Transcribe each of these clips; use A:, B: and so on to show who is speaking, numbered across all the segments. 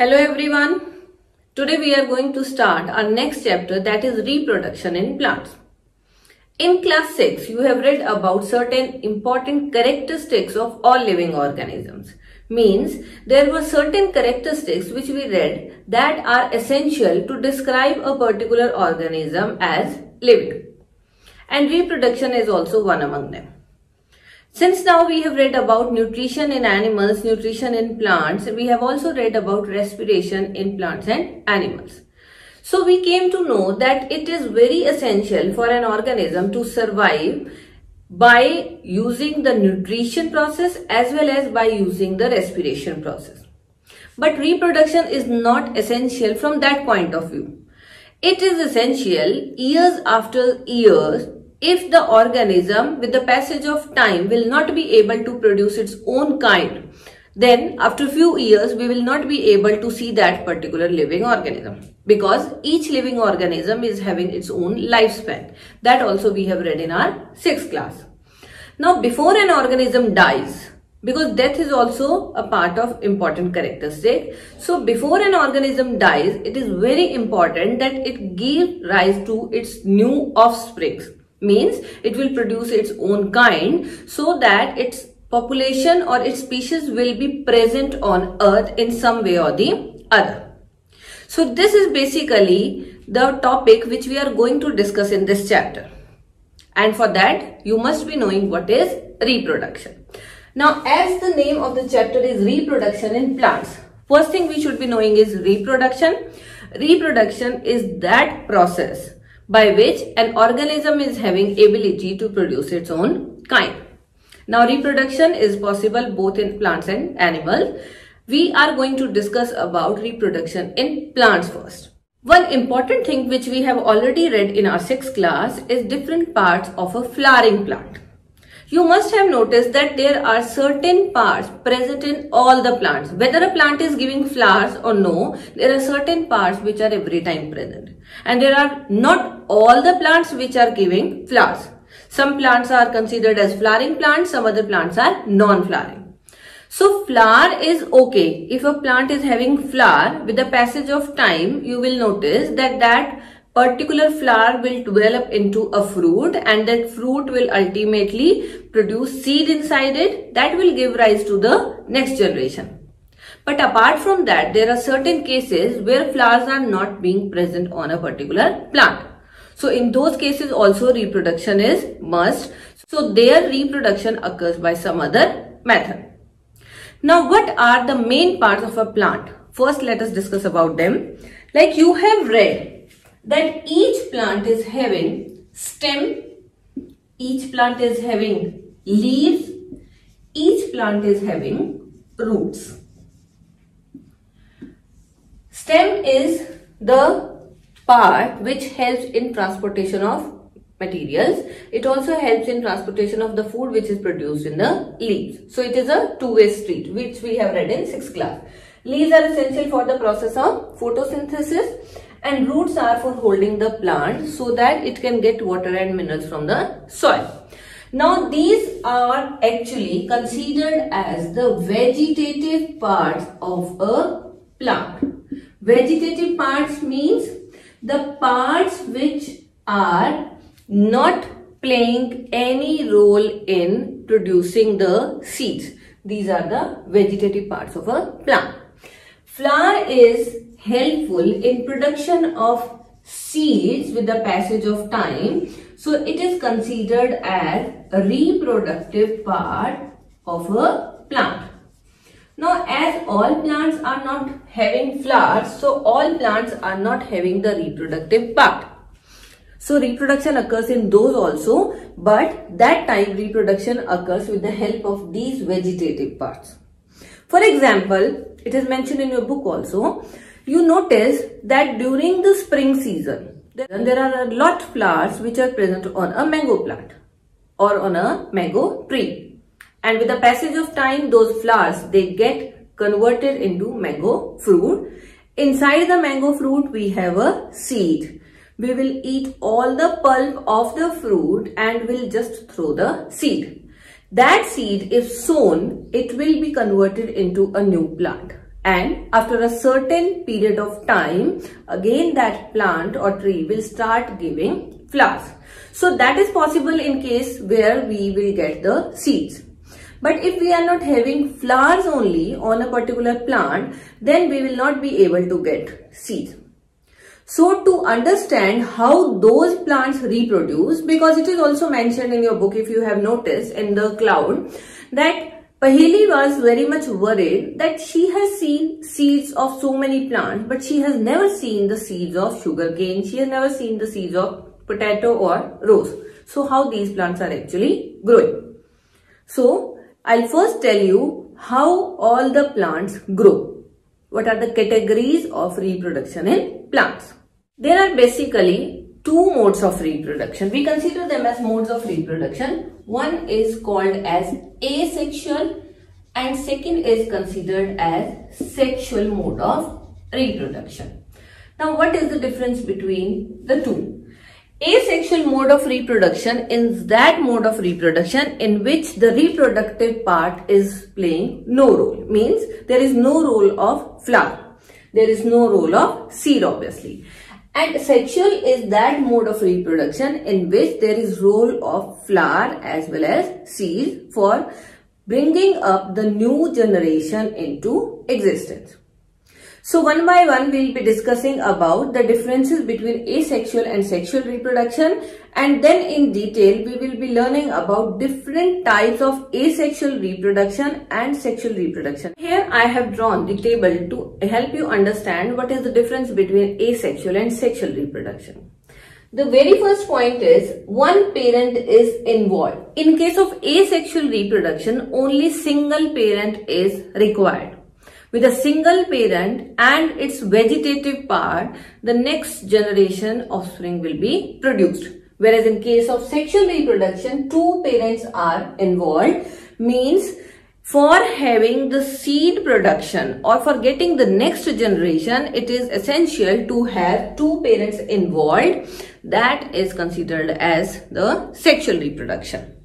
A: Hello everyone. Today we are going to start our next chapter that is reproduction in plants. In class 6, you have read about certain important characteristics of all living organisms. Means there were certain characteristics which we read that are essential to describe a particular organism as living. And reproduction is also one among them. Since now we have read about nutrition in animals, nutrition in plants, we have also read about respiration in plants and animals. So we came to know that it is very essential for an organism to survive by using the nutrition process as well as by using the respiration process. But reproduction is not essential from that point of view. It is essential years after years if the organism with the passage of time will not be able to produce its own kind then after a few years we will not be able to see that particular living organism because each living organism is having its own lifespan. That also we have read in our sixth class. Now before an organism dies because death is also a part of important characteristic so before an organism dies it is very important that it gives rise to its new offsprings means it will produce its own kind so that its population or its species will be present on earth in some way or the other. So this is basically the topic which we are going to discuss in this chapter. And for that you must be knowing what is reproduction. Now as the name of the chapter is reproduction in plants, first thing we should be knowing is reproduction. Reproduction is that process by which an organism is having ability to produce its own kind. Now reproduction is possible both in plants and animals. We are going to discuss about reproduction in plants first. One important thing which we have already read in our sixth class is different parts of a flowering plant. You must have noticed that there are certain parts present in all the plants. Whether a plant is giving flowers or no, there are certain parts which are every time present. And there are not all the plants which are giving flowers. Some plants are considered as flowering plants, some other plants are non-flowering. So flower is okay. If a plant is having flower, with the passage of time, you will notice that that particular flower will develop into a fruit and that fruit will ultimately produce seed inside it that will give rise to the next generation. But apart from that, there are certain cases where flowers are not being present on a particular plant. So in those cases also reproduction is must. So their reproduction occurs by some other method. Now what are the main parts of a plant? First let us discuss about them. Like you have read that each plant is having stem, each plant is having leaves, each plant is having roots. Stem is the part which helps in transportation of materials. It also helps in transportation of the food which is produced in the leaves. So it is a two-way street which we have read in 6th class. Leaves are essential for the process of photosynthesis and roots are for holding the plant so that it can get water and minerals from the soil. Now these are actually considered as the vegetative parts of a plant. Vegetative parts means the parts which are not playing any role in producing the seeds. These are the vegetative parts of a plant. Flower is helpful in production of seeds with the passage of time. So it is considered as a reproductive part of a plant. Now as all plants are not having flowers, so all plants are not having the reproductive part. So reproduction occurs in those also, but that time reproduction occurs with the help of these vegetative parts. For example, it is mentioned in your book also, you notice that during the spring season, there are a lot of flowers which are present on a mango plant or on a mango tree. And with the passage of time, those flowers, they get converted into mango fruit. Inside the mango fruit, we have a seed. We will eat all the pulp of the fruit and will just throw the seed. That seed, if sown, it will be converted into a new plant and after a certain period of time again that plant or tree will start giving flowers. So that is possible in case where we will get the seeds. But if we are not having flowers only on a particular plant, then we will not be able to get seeds. So to understand how those plants reproduce, because it is also mentioned in your book if you have noticed in the cloud, that Paheli was very much worried that she has seen seeds of so many plants, but she has never seen the seeds of sugarcane. She has never seen the seeds of potato or rose. So how these plants are actually growing. So I'll first tell you how all the plants grow. What are the categories of reproduction in plants? There are basically two modes of reproduction. We consider them as modes of reproduction. One is called as asexual and second is considered as sexual mode of reproduction. Now what is the difference between the two? Asexual mode of reproduction is that mode of reproduction in which the reproductive part is playing no role. Means there is no role of flower. There is no role of seed obviously. And sexual is that mode of reproduction in which there is role of flower as well as seed for bringing up the new generation into existence. So one by one we will be discussing about the differences between asexual and sexual reproduction and then in detail we will be learning about different types of asexual reproduction and sexual reproduction. Here I have drawn the table to help you understand what is the difference between asexual and sexual reproduction. The very first point is one parent is involved. In case of asexual reproduction, only single parent is required. With a single parent and its vegetative part, the next generation offspring will be produced. Whereas in case of sexual reproduction, two parents are involved means for having the seed production or for getting the next generation, it is essential to have two parents involved. That is considered as the sexual reproduction.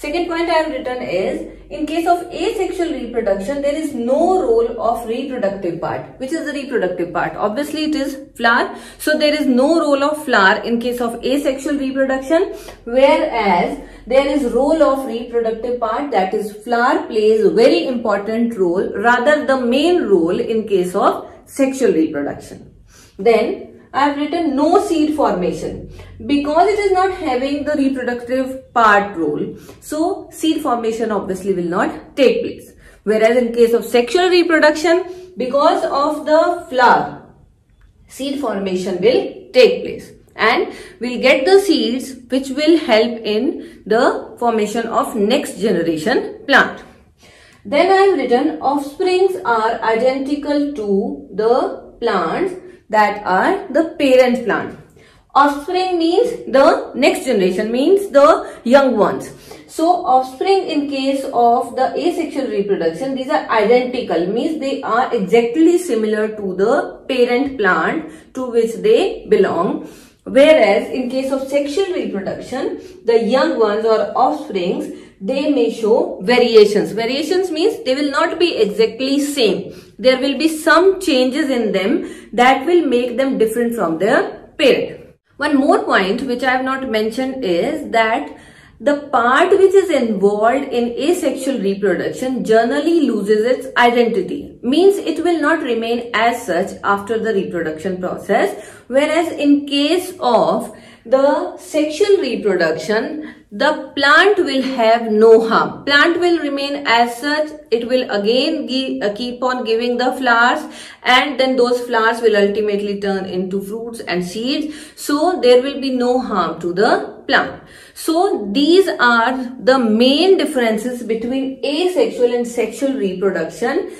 A: Second point I have written is, in case of asexual reproduction, there is no role of reproductive part. Which is the reproductive part? Obviously, it is flower. So, there is no role of flower in case of asexual reproduction. Whereas, there is role of reproductive part that is flower plays a very important role rather the main role in case of sexual reproduction. Then, I have written no seed formation because it is not having the reproductive part role. So seed formation obviously will not take place. Whereas in case of sexual reproduction, because of the flower, seed formation will take place and we'll get the seeds which will help in the formation of next generation plant. Then I have written offsprings are identical to the plants that are the parent plant. Offspring means the next generation, means the young ones. So offspring in case of the asexual reproduction, these are identical, means they are exactly similar to the parent plant to which they belong. Whereas in case of sexual reproduction, the young ones or offsprings, they may show variations. Variations means they will not be exactly same. There will be some changes in them that will make them different from their parent. One more point which I have not mentioned is that the part which is involved in asexual reproduction generally loses its identity. Means it will not remain as such after the reproduction process. Whereas in case of the sexual reproduction, the plant will have no harm. Plant will remain as such. It will again give, uh, keep on giving the flowers and then those flowers will ultimately turn into fruits and seeds. So there will be no harm to the plant. So these are the main differences between asexual and sexual reproduction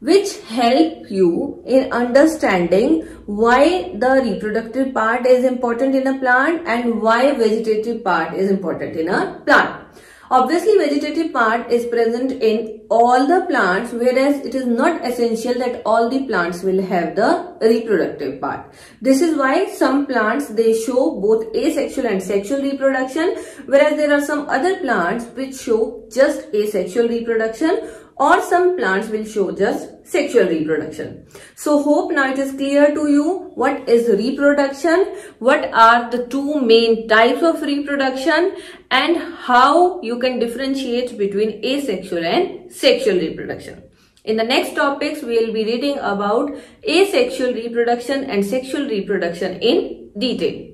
A: which help you in understanding why the reproductive part is important in a plant and why vegetative part is important in a plant. Obviously, vegetative part is present in all the plants whereas it is not essential that all the plants will have the reproductive part. This is why some plants they show both asexual and sexual reproduction whereas there are some other plants which show just asexual reproduction or some plants will show just sexual reproduction. So hope now it is clear to you what is reproduction, what are the two main types of reproduction and how you can differentiate between asexual and sexual reproduction. In the next topics, we will be reading about asexual reproduction and sexual reproduction in detail.